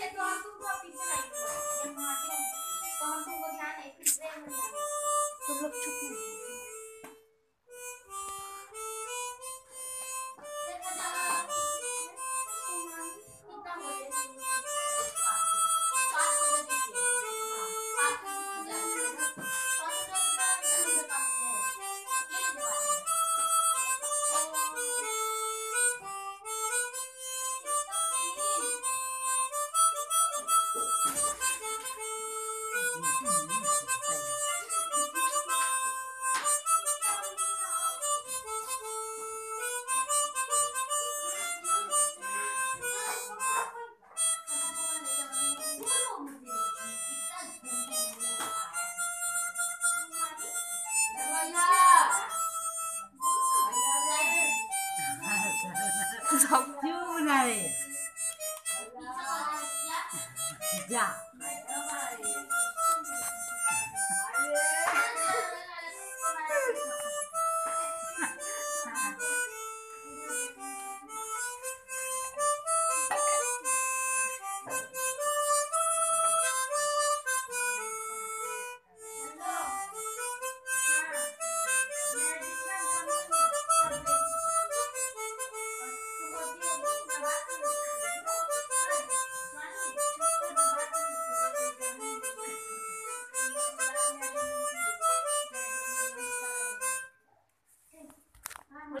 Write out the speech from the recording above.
पीछे तो आप तुमको पीछे लाइक तो हम तुमको ध्यान है पीछे तुम लोग चुप dọc như này. Dạ. dạ.